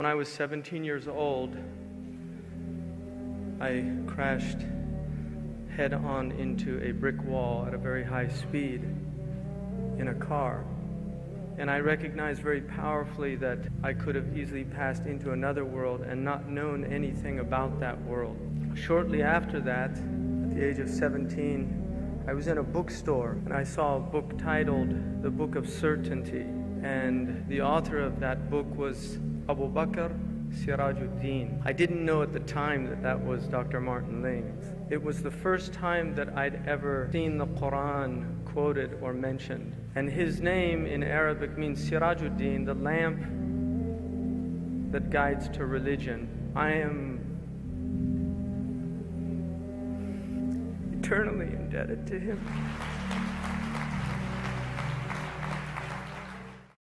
When I was 17 years old, I crashed head on into a brick wall at a very high speed in a car. And I recognized very powerfully that I could have easily passed into another world and not known anything about that world. Shortly after that, at the age of 17, I was in a bookstore and I saw a book titled The Book of Certainty. And the author of that book was Abu Bakr Sirajuddin. I didn't know at the time that that was Dr. Martin Lings. It was the first time that I'd ever seen the Quran quoted or mentioned. And his name in Arabic means Sirajuddin, the lamp that guides to religion. I am eternally indebted to him.